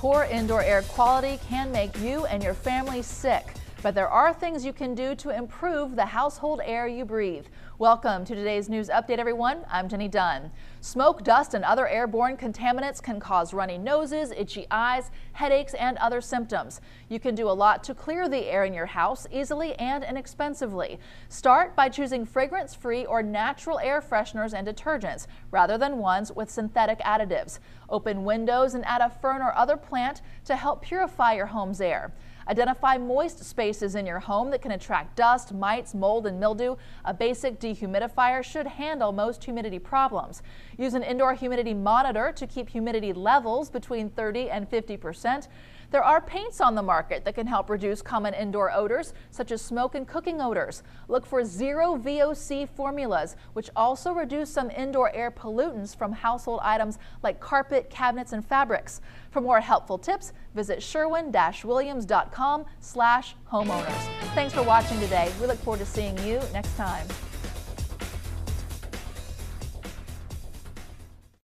Poor indoor air quality can make you and your family sick. But there are things you can do to improve the household air you breathe. Welcome to today's news update, everyone. I'm Jenny Dunn. Smoke, dust, and other airborne contaminants can cause runny noses, itchy eyes, headaches, and other symptoms. You can do a lot to clear the air in your house easily and inexpensively. Start by choosing fragrance-free or natural air fresheners and detergents rather than ones with synthetic additives. Open windows and add a fern or other plant to help purify your home's air. Identify moist spaces in your home that can attract dust, mites, mold, and mildew. A basic dehumidifier should handle most humidity problems. Use an indoor humidity monitor to keep humidity levels between 30 and 50 percent. There are paints on the market that can help reduce common indoor odors, such as smoke and cooking odors. Look for zero VOC formulas, which also reduce some indoor air pollutants from household items like carpet, cabinets, and fabrics. For more helpful tips, visit sherwin-williams.com slash homeowners. Thanks for watching today. We look forward to seeing you next time.